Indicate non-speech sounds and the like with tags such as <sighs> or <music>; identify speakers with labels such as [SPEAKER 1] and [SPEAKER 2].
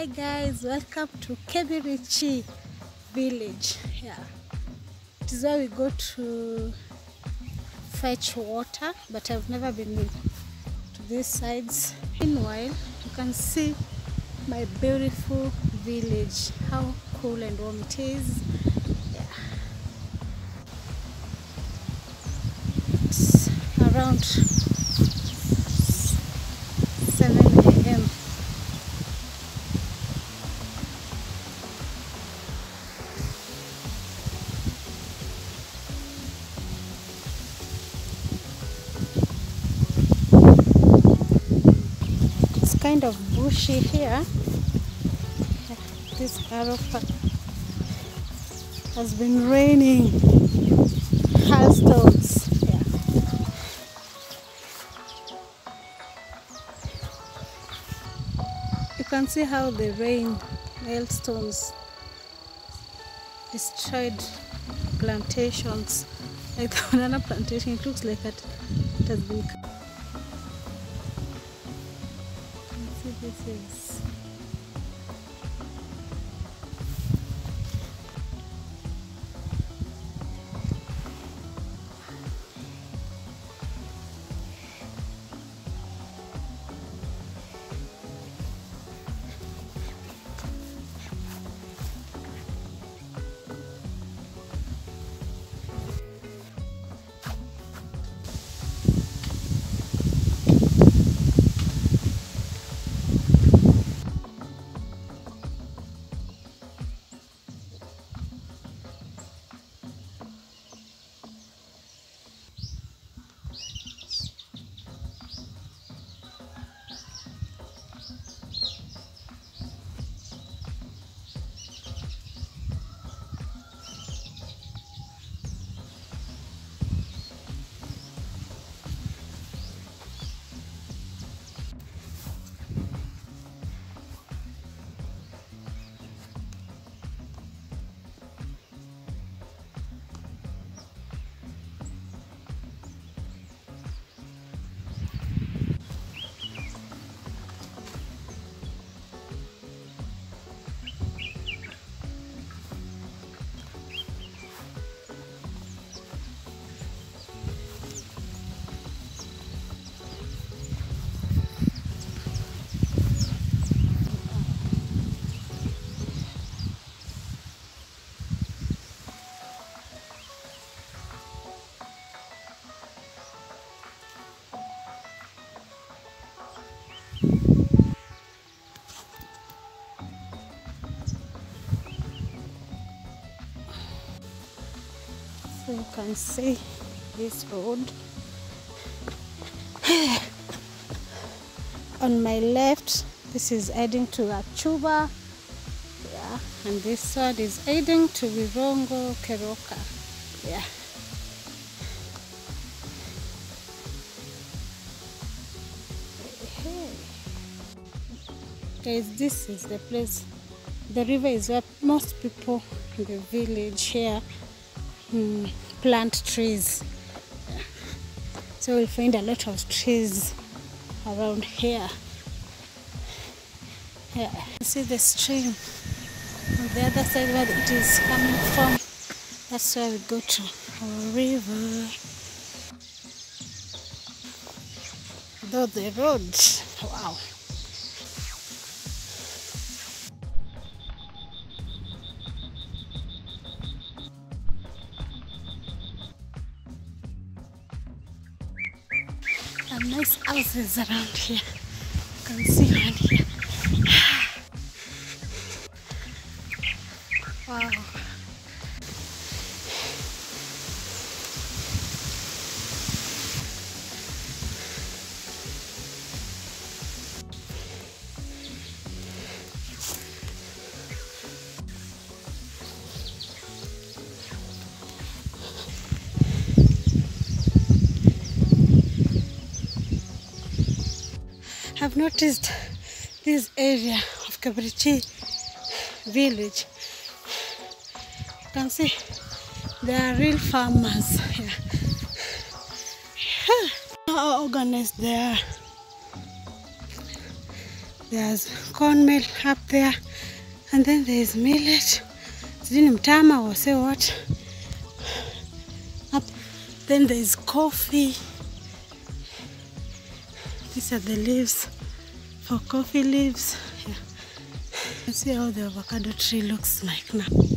[SPEAKER 1] Hi guys, welcome to Kebirichi village. Yeah, it is where we go to fetch water, but I've never been to these sides. Meanwhile, you can see my beautiful village, how cool and warm it is. Yeah. It's around kind of bushy here. This arrow has been raining hailstones. You can see how the rain hailstones destroyed plantations. <laughs> Like <laughs> the banana plantation, it looks like it has been. This is you can see this road. On my left, this is heading to Achuba. Yeah, and this one is heading to Virongo, Keroka. Yeah. Guys, this is the place. The river is where most people in the village here mm, plant trees. So we'll find a lot of trees around here. Yeah. See the stream on the other side where it is coming from. That's where we go to our river. Though the road, and nice houses around here. You can see one here. <sighs> Wow. I've noticed this area of Kabrichi village. You can see there are real farmers here. How organized they are. there's cornmeal up there and then there's millet then there's coffee these are the leaves for coffee leaves yeah. See how the avocado tree looks like now